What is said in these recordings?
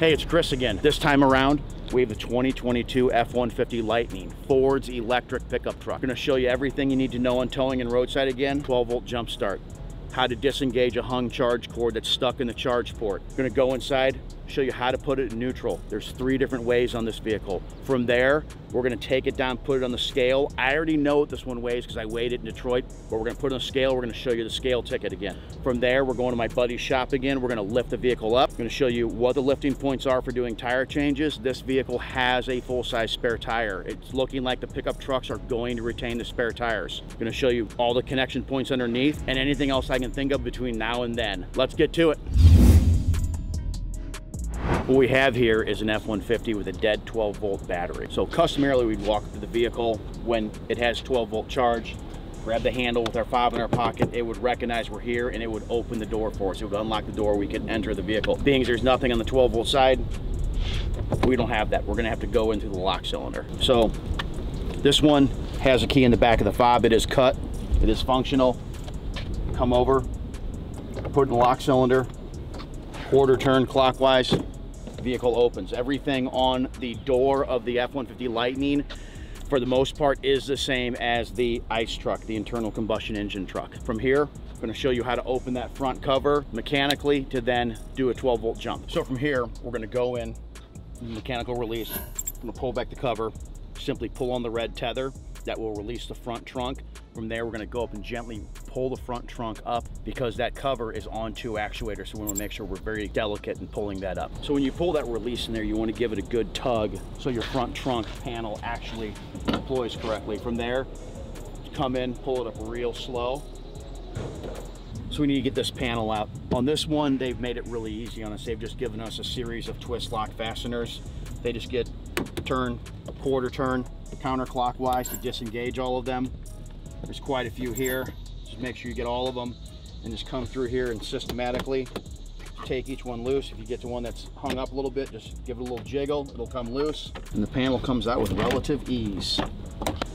Hey, it's Chris again. This time around, we have the 2022 F-150 Lightning, Ford's electric pickup truck. Gonna show you everything you need to know on towing and roadside again, 12 volt jump start, how to disengage a hung charge cord that's stuck in the charge port. Gonna go inside, show you how to put it in neutral. There's three different ways on this vehicle. From there, we're gonna take it down, put it on the scale. I already know what this one weighs because I weighed it in Detroit, but we're gonna put it on the scale. We're gonna show you the scale ticket again. From there, we're going to my buddy's shop again. We're gonna lift the vehicle up. I'm gonna show you what the lifting points are for doing tire changes. This vehicle has a full-size spare tire. It's looking like the pickup trucks are going to retain the spare tires. I'm gonna show you all the connection points underneath and anything else I can think of between now and then. Let's get to it. What we have here is an F-150 with a dead 12 volt battery. So customarily we'd walk up to the vehicle when it has 12 volt charge, grab the handle with our fob in our pocket, it would recognize we're here and it would open the door for us. It would unlock the door, we could enter the vehicle. Being there's nothing on the 12 volt side, we don't have that. We're gonna have to go into the lock cylinder. So this one has a key in the back of the fob. It is cut, it is functional. Come over, put in the lock cylinder, quarter turn clockwise, vehicle opens. Everything on the door of the F-150 Lightning, for the most part, is the same as the ICE truck, the internal combustion engine truck. From here, I'm gonna show you how to open that front cover mechanically to then do a 12 volt jump. So from here, we're gonna go in, mechanical release, I'm gonna pull back the cover, simply pull on the red tether, that will release the front trunk. From there, we're gonna go up and gently pull the front trunk up because that cover is on two actuators. So we wanna make sure we're very delicate in pulling that up. So when you pull that release in there, you wanna give it a good tug so your front trunk panel actually deploys correctly. From there, come in, pull it up real slow. So we need to get this panel out. On this one, they've made it really easy on us. They've just given us a series of twist lock fasteners. They just get turn, a quarter turn, counterclockwise to disengage all of them. There's quite a few here. Just make sure you get all of them and just come through here and systematically take each one loose. If you get to one that's hung up a little bit, just give it a little jiggle. It'll come loose and the panel comes out with relative ease.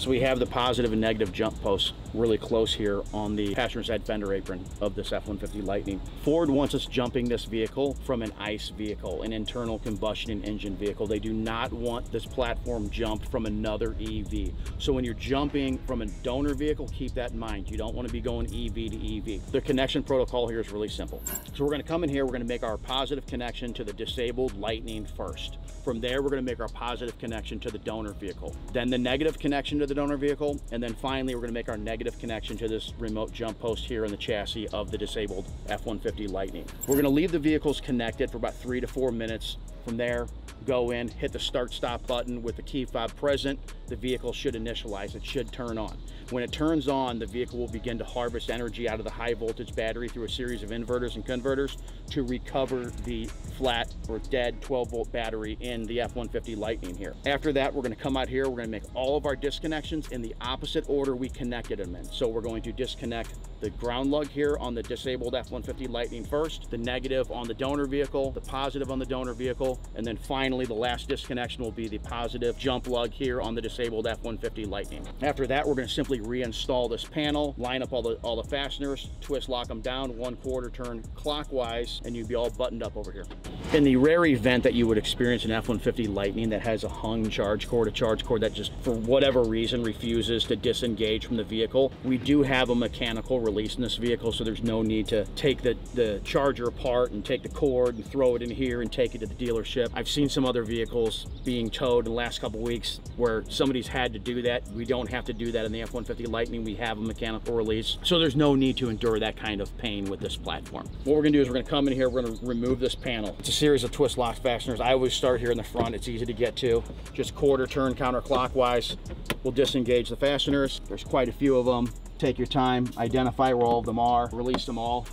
So we have the positive and negative jump posts really close here on the passenger side fender apron of this F-150 Lightning. Ford wants us jumping this vehicle from an ICE vehicle, an internal combustion engine vehicle. They do not want this platform jumped from another EV. So when you're jumping from a donor vehicle, keep that in mind. You don't want to be going EV to EV. The connection protocol here is really simple. So we're going to come in here, we're going to make our positive connection to the disabled Lightning first. From there, we're going to make our positive connection to the donor vehicle. Then the negative connection to the donor vehicle, and then finally we're gonna make our negative connection to this remote jump post here in the chassis of the disabled F-150 Lightning. We're gonna leave the vehicles connected for about three to four minutes. From there, go in, hit the start stop button with the key fob present, the vehicle should initialize, it should turn on. When it turns on, the vehicle will begin to harvest energy out of the high voltage battery through a series of inverters and converters to recover the flat or dead 12 volt battery in the F-150 Lightning here. After that, we're gonna come out here, we're gonna make all of our disconnections in the opposite order we connected them in. So we're going to disconnect the ground lug here on the disabled F-150 Lightning first, the negative on the donor vehicle, the positive on the donor vehicle, and then finally the last disconnection will be the positive jump lug here on the disabled F-150 Lightning. After that, we're gonna simply reinstall this panel, line up all the, all the fasteners, twist lock them down, one quarter turn clockwise, and you'd be all buttoned up over here. In the rare event that you would experience an F-150 Lightning that has a hung charge cord, a charge cord that just for whatever reason refuses to disengage from the vehicle, we do have a mechanical release in this vehicle, so there's no need to take the, the charger apart and take the cord and throw it in here and take it to the dealership. I've seen some other vehicles being towed in the last couple weeks where somebody's had to do that. We don't have to do that in the F-150 Lightning. We have a mechanical release, so there's no need to endure that kind of pain with this platform. What we're gonna do is we're gonna come in here, we're gonna remove this panel. It's a series of twist lock fasteners. I always start here in the front. It's easy to get to. Just quarter turn counterclockwise. We'll disengage the fasteners. There's quite a few of them. Take your time, identify where all of them are, release them all.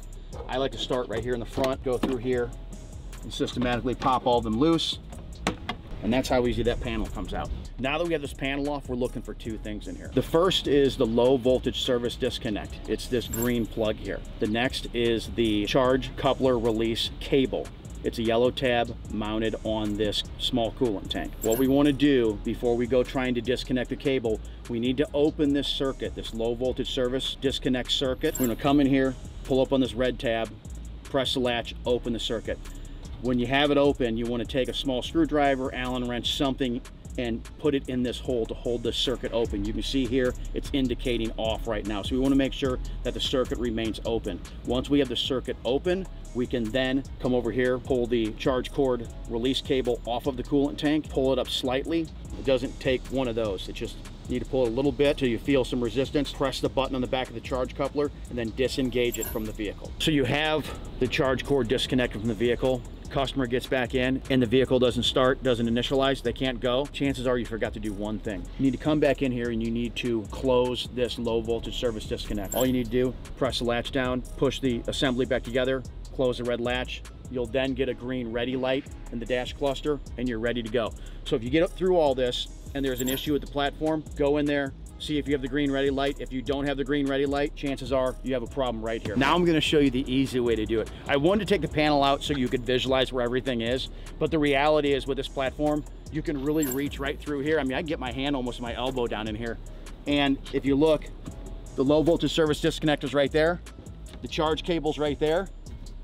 I like to start right here in the front, go through here, and systematically pop all them loose. And that's how easy that panel comes out. Now that we have this panel off, we're looking for two things in here. The first is the low voltage service disconnect. It's this green plug here. The next is the charge coupler release cable. It's a yellow tab mounted on this small coolant tank. What we wanna do before we go trying to disconnect the cable, we need to open this circuit, this low voltage service disconnect circuit. We're gonna come in here, pull up on this red tab, press the latch, open the circuit. When you have it open, you want to take a small screwdriver, Allen wrench, something and put it in this hole to hold the circuit open. You can see here, it's indicating off right now. So we wanna make sure that the circuit remains open. Once we have the circuit open, we can then come over here, pull the charge cord release cable off of the coolant tank, pull it up slightly. It doesn't take one of those. It just need to pull it a little bit till you feel some resistance, press the button on the back of the charge coupler, and then disengage it from the vehicle. So you have the charge cord disconnected from the vehicle customer gets back in and the vehicle doesn't start, doesn't initialize, they can't go, chances are you forgot to do one thing. You need to come back in here and you need to close this low voltage service disconnect. All you need to do, press the latch down, push the assembly back together, close the red latch, you'll then get a green ready light in the dash cluster and you're ready to go. So if you get up through all this and there's an issue with the platform, go in there, see if you have the green ready light. If you don't have the green ready light, chances are you have a problem right here. Now I'm gonna show you the easy way to do it. I wanted to take the panel out so you could visualize where everything is, but the reality is with this platform, you can really reach right through here. I mean, I get my hand almost my elbow down in here. And if you look, the low voltage service disconnect is right there. The charge cable's right there.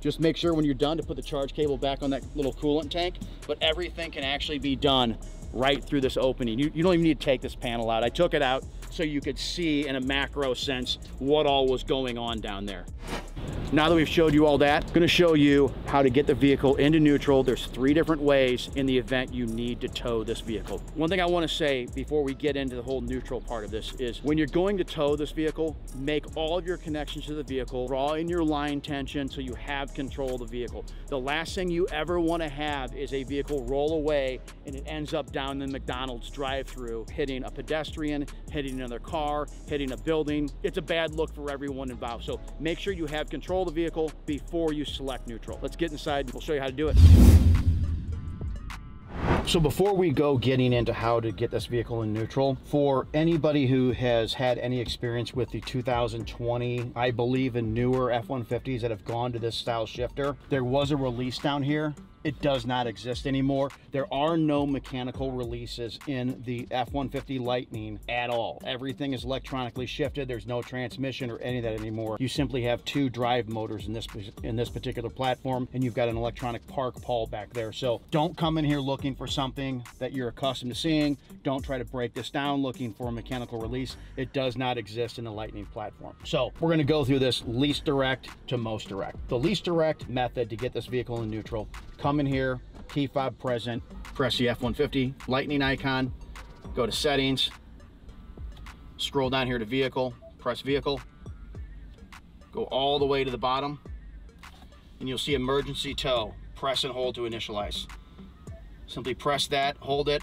Just make sure when you're done to put the charge cable back on that little coolant tank, but everything can actually be done right through this opening. You, you don't even need to take this panel out. I took it out so you could see in a macro sense what all was going on down there. Now that we've showed you all that, I'm gonna show you how to get the vehicle into neutral. There's three different ways in the event you need to tow this vehicle. One thing I wanna say before we get into the whole neutral part of this is when you're going to tow this vehicle, make all of your connections to the vehicle, draw in your line tension so you have control of the vehicle. The last thing you ever wanna have is a vehicle roll away and it ends up down the McDonald's drive through hitting a pedestrian, hitting another car, hitting a building. It's a bad look for everyone involved. So make sure you have control the vehicle before you select neutral. Let's get inside, we'll show you how to do it. So before we go getting into how to get this vehicle in neutral, for anybody who has had any experience with the 2020, I believe in newer F-150s that have gone to this style shifter, there was a release down here it does not exist anymore. There are no mechanical releases in the F-150 Lightning at all. Everything is electronically shifted. There's no transmission or any of that anymore. You simply have two drive motors in this in this particular platform, and you've got an electronic park pawl back there. So don't come in here looking for something that you're accustomed to seeing. Don't try to break this down looking for a mechanical release. It does not exist in the Lightning platform. So we're gonna go through this least direct to most direct. The least direct method to get this vehicle in neutral come in here, key fob present, press the F-150 lightning icon, go to settings, scroll down here to vehicle, press vehicle, go all the way to the bottom, and you'll see emergency tow. Press and hold to initialize. Simply press that, hold it.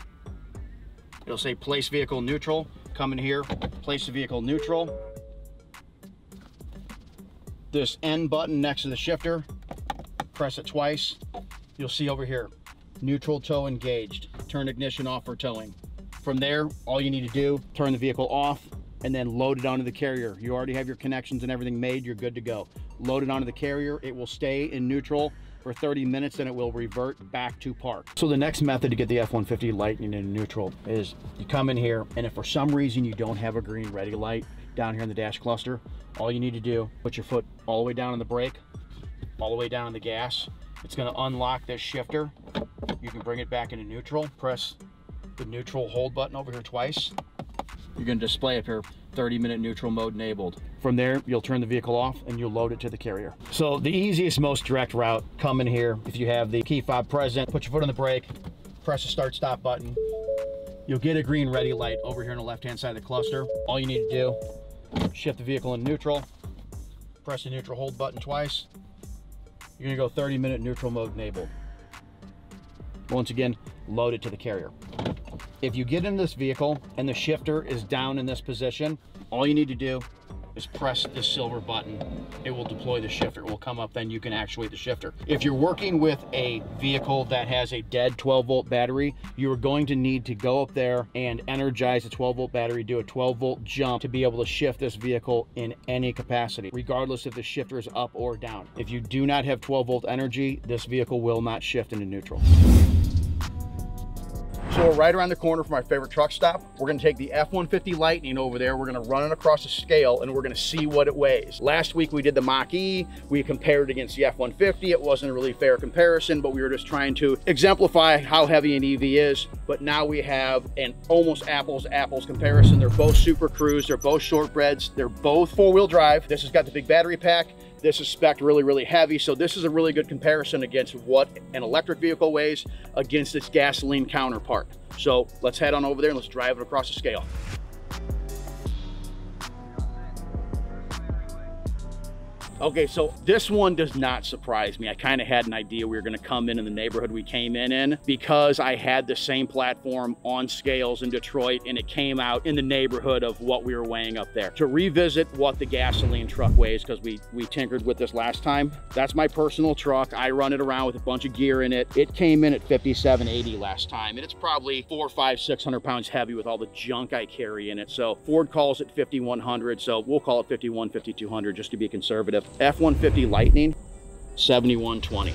It'll say place vehicle neutral. Come in here, place the vehicle neutral. This N button next to the shifter, press it twice, you'll see over here, neutral tow engaged, turn ignition off for towing. From there, all you need to do, turn the vehicle off and then load it onto the carrier. You already have your connections and everything made, you're good to go. Load it onto the carrier, it will stay in neutral for 30 minutes and it will revert back to park. So the next method to get the F-150 Lightning in neutral is you come in here and if for some reason you don't have a green ready light down here in the dash cluster, all you need to do, put your foot all the way down on the brake, all the way down on the gas, it's gonna unlock this shifter. You can bring it back into neutral. Press the neutral hold button over here twice. You're gonna display up here 30 minute neutral mode enabled. From there, you'll turn the vehicle off and you'll load it to the carrier. So the easiest, most direct route, come in here. If you have the key fob present, put your foot on the brake, press the start stop button. You'll get a green ready light over here on the left-hand side of the cluster. All you need to do, shift the vehicle in neutral, press the neutral hold button twice, you're gonna go 30 minute neutral mode enabled. Once again, load it to the carrier. If you get in this vehicle and the shifter is down in this position, all you need to do is press this silver button. It will deploy the shifter. It will come up, then you can actuate the shifter. If you're working with a vehicle that has a dead 12 volt battery, you are going to need to go up there and energize the 12 volt battery, do a 12 volt jump to be able to shift this vehicle in any capacity, regardless if the shifter is up or down. If you do not have 12 volt energy, this vehicle will not shift into neutral. So we're right around the corner from our favorite truck stop. We're gonna take the F-150 Lightning over there. We're gonna run it across a scale and we're gonna see what it weighs. Last week we did the Mach-E. We compared it against the F-150. It wasn't a really fair comparison, but we were just trying to exemplify how heavy an EV is. But now we have an almost apples apples comparison. They're both SuperCrew. They're both short beds. They're both four-wheel drive. This has got the big battery pack. This is spec really, really heavy. So this is a really good comparison against what an electric vehicle weighs against its gasoline counterpart. So let's head on over there and let's drive it across the scale. Okay, so this one does not surprise me. I kind of had an idea we were going to come in in the neighborhood we came in in because I had the same platform on scales in Detroit and it came out in the neighborhood of what we were weighing up there. To revisit what the gasoline truck weighs, because we, we tinkered with this last time, that's my personal truck. I run it around with a bunch of gear in it. It came in at 5780 last time and it's probably four, five, 600 pounds heavy with all the junk I carry in it. So Ford calls it 5100. So we'll call it 51, 5200 just to be conservative. F-150 Lightning, 7120.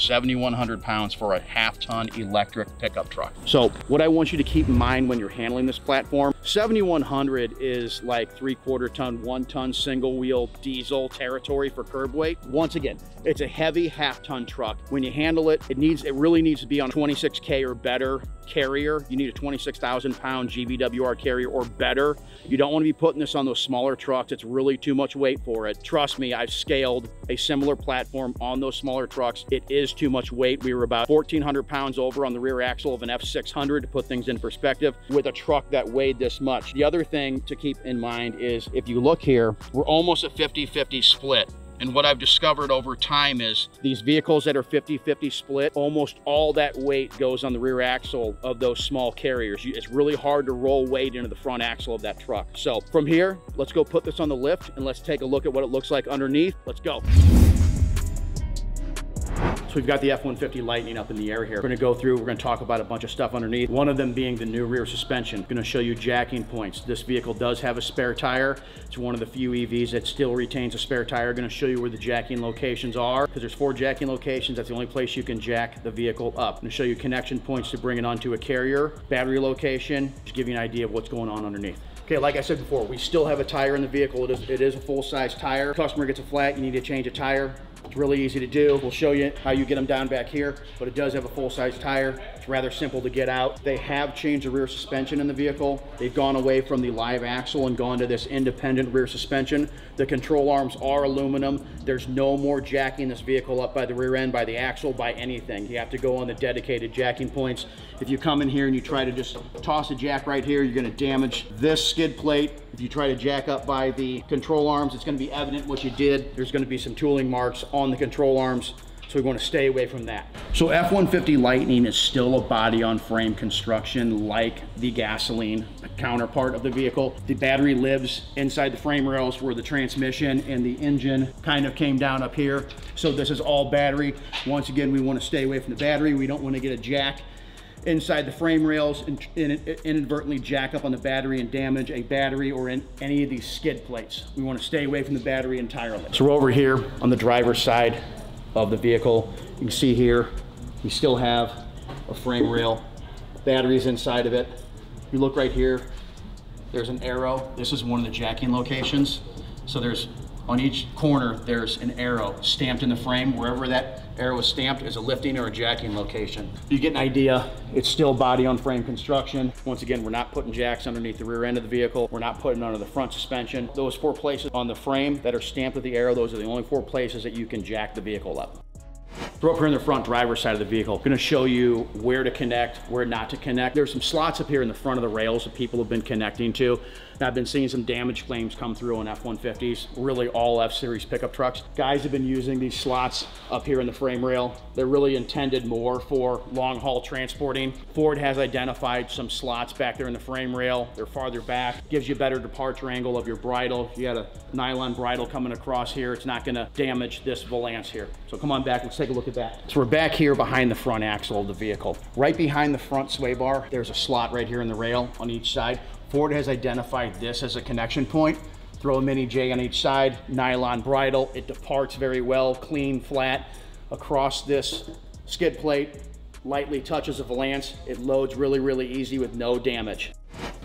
7,100 pounds for a half ton electric pickup truck. So what I want you to keep in mind when you're handling this platform, 7,100 is like three quarter ton, one ton single wheel diesel territory for curb weight. Once again, it's a heavy half ton truck. When you handle it, it needs, it really needs to be on 26K or better carrier. You need a 26,000 pound GVWR carrier or better. You don't want to be putting this on those smaller trucks. It's really too much weight for it. Trust me, I've scaled a similar platform on those smaller trucks. It is too much weight. We were about 1,400 pounds over on the rear axle of an F600 to put things in perspective with a truck that weighed this much. The other thing to keep in mind is if you look here, we're almost a 50-50 split. And what I've discovered over time is these vehicles that are 50-50 split, almost all that weight goes on the rear axle of those small carriers. It's really hard to roll weight into the front axle of that truck. So from here, let's go put this on the lift and let's take a look at what it looks like underneath. Let's go. So we've got the F-150 Lightning up in the air here. We're gonna go through, we're gonna talk about a bunch of stuff underneath. One of them being the new rear suspension. I'm gonna show you jacking points. This vehicle does have a spare tire. It's one of the few EVs that still retains a spare tire. I'm gonna show you where the jacking locations are because there's four jacking locations. That's the only place you can jack the vehicle up. I'm gonna show you connection points to bring it onto a carrier, battery location, just give you an idea of what's going on underneath. Okay, like I said before, we still have a tire in the vehicle. It is, it is a full-size tire. Customer gets a flat, you need to change a tire. It's really easy to do. We'll show you how you get them down back here, but it does have a full-size tire. Rather simple to get out. They have changed the rear suspension in the vehicle. They've gone away from the live axle and gone to this independent rear suspension. The control arms are aluminum. There's no more jacking this vehicle up by the rear end, by the axle, by anything. You have to go on the dedicated jacking points. If you come in here and you try to just toss a jack right here, you're gonna damage this skid plate. If you try to jack up by the control arms, it's gonna be evident what you did. There's gonna be some tooling marks on the control arms. So we want to stay away from that. So F-150 Lightning is still a body on frame construction like the gasoline counterpart of the vehicle. The battery lives inside the frame rails where the transmission and the engine kind of came down up here. So this is all battery. Once again, we want to stay away from the battery. We don't want to get a jack inside the frame rails and inadvertently jack up on the battery and damage a battery or in any of these skid plates. We want to stay away from the battery entirely. So we're over here on the driver's side of the vehicle. You can see here, we still have a frame rail, batteries inside of it. You look right here, there's an arrow. This is one of the jacking locations. So there's on each corner, there's an arrow stamped in the frame. Wherever that arrow is stamped is a lifting or a jacking location. You get an idea, it's still body on frame construction. Once again, we're not putting jacks underneath the rear end of the vehicle. We're not putting under the front suspension. Those four places on the frame that are stamped with the arrow, those are the only four places that you can jack the vehicle up. Throw up here in the front driver's side of the vehicle. I'm Gonna show you where to connect, where not to connect. There's some slots up here in the front of the rails that people have been connecting to. I've been seeing some damage claims come through on F-150s, really all F-Series pickup trucks. Guys have been using these slots up here in the frame rail. They're really intended more for long haul transporting. Ford has identified some slots back there in the frame rail. They're farther back, gives you a better departure angle of your bridle. If you got a nylon bridle coming across here, it's not gonna damage this valance here. So come on back, let's take a look at that. So we're back here behind the front axle of the vehicle. Right behind the front sway bar, there's a slot right here in the rail on each side. Ford has identified this as a connection point. Throw a mini J on each side, nylon bridle. It departs very well, clean, flat, across this skid plate lightly touches a valance, it loads really, really easy with no damage.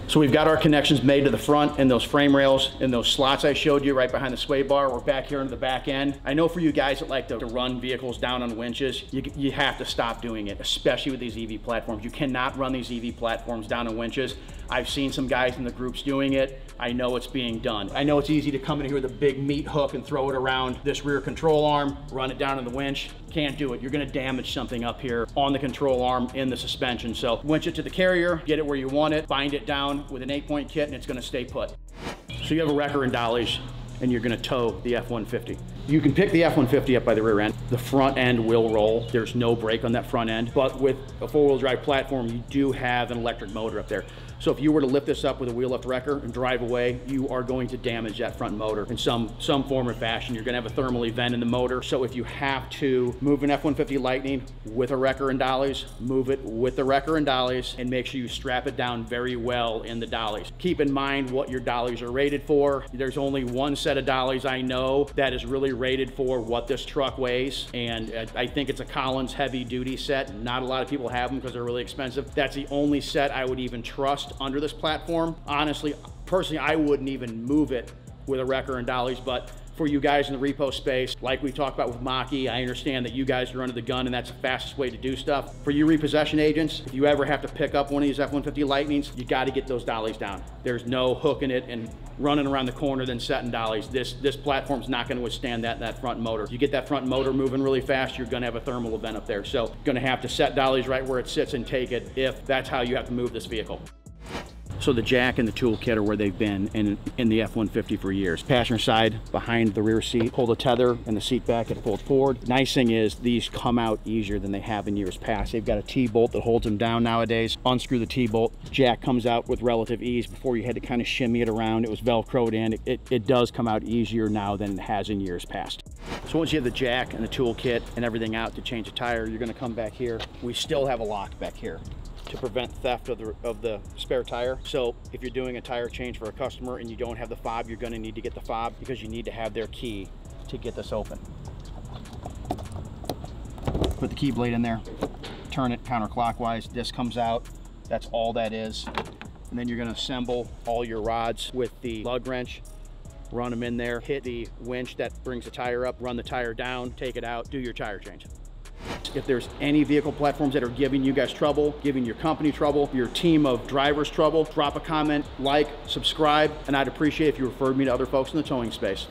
So we've got our connections made to the front and those frame rails and those slots I showed you right behind the sway bar. We're back here into the back end. I know for you guys that like to, to run vehicles down on winches, you, you have to stop doing it, especially with these EV platforms. You cannot run these EV platforms down on winches. I've seen some guys in the groups doing it. I know it's being done. I know it's easy to come in here with a big meat hook and throw it around this rear control arm, run it down in the winch. Can't do it. You're gonna damage something up here on the control arm in the suspension. So winch it to the carrier, get it where you want it, bind it down with an eight point kit and it's gonna stay put. So you have a wrecker and dollies and you're gonna tow the F-150. You can pick the F-150 up by the rear end. The front end will roll. There's no brake on that front end, but with a four-wheel drive platform, you do have an electric motor up there. So if you were to lift this up with a wheel lift wrecker and drive away, you are going to damage that front motor in some, some form or fashion. You're gonna have a thermal event in the motor. So if you have to move an F-150 Lightning with a wrecker and dollies, move it with the wrecker and dollies and make sure you strap it down very well in the dollies. Keep in mind what your dollies are rated for. There's only one set of dollies I know that is really rated for what this truck weighs. And uh, I think it's a Collins heavy duty set. Not a lot of people have them because they're really expensive. That's the only set I would even trust under this platform. Honestly, personally, I wouldn't even move it with a wrecker and dollies, but for you guys in the repo space, like we talked about with Mach-E, I understand that you guys are under the gun and that's the fastest way to do stuff. For you repossession agents, if you ever have to pick up one of these F-150 Lightnings, you gotta get those dollies down. There's no hooking it and running around the corner then setting dollies. This, this platform's not gonna withstand that, that front motor. You get that front motor moving really fast, you're gonna have a thermal event up there. So you're gonna have to set dollies right where it sits and take it if that's how you have to move this vehicle. So the jack and the toolkit are where they've been in, in the F-150 for years. Passenger side, behind the rear seat, pull the tether and the seat back, and pull it pulls forward. Nice thing is these come out easier than they have in years past. They've got a T-bolt that holds them down nowadays. Unscrew the T-bolt, jack comes out with relative ease. Before you had to kind of shimmy it around, it was Velcroed in. It, it, it does come out easier now than it has in years past. So once you have the jack and the toolkit and everything out to change a tire, you're gonna come back here. We still have a lock back here to prevent theft of the, of the spare tire. So if you're doing a tire change for a customer and you don't have the fob, you're gonna need to get the fob because you need to have their key to get this open. Put the key blade in there, turn it counterclockwise, this comes out, that's all that is. And then you're gonna assemble all your rods with the lug wrench, run them in there, hit the winch that brings the tire up, run the tire down, take it out, do your tire change. If there's any vehicle platforms that are giving you guys trouble, giving your company trouble, your team of drivers trouble, drop a comment, like, subscribe, and I'd appreciate if you referred me to other folks in the towing space.